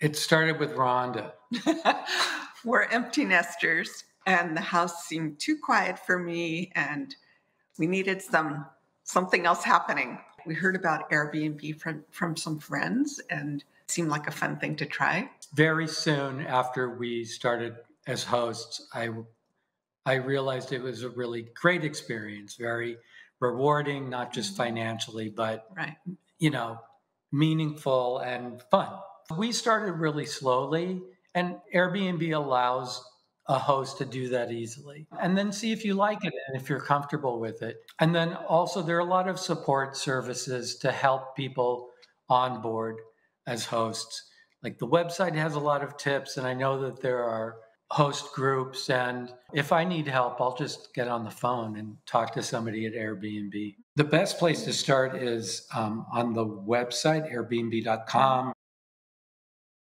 It started with Rhonda. We're empty nesters, and the house seemed too quiet for me, and we needed some something else happening. We heard about Airbnb from, from some friends and it seemed like a fun thing to try. Very soon after we started as hosts, I I realized it was a really great experience, very rewarding, not just mm-hmm. financially, but right. you know, meaningful and fun. We started really slowly, and Airbnb allows a host to do that easily. And then see if you like it and if you're comfortable with it. And then also, there are a lot of support services to help people on board as hosts. Like the website has a lot of tips, and I know that there are host groups. And if I need help, I'll just get on the phone and talk to somebody at Airbnb. The best place to start is um, on the website, airbnb.com.